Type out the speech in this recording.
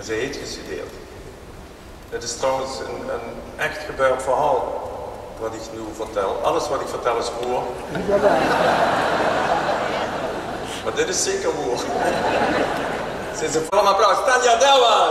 En zij heeft gestudeerd. Het is trouwens een, een echt gebeurd verhaal wat ik nu vertel. Alles wat ik vertel is woord. Maar dit is zeker woord. Ze is een volle applaus. Tanja Delwa!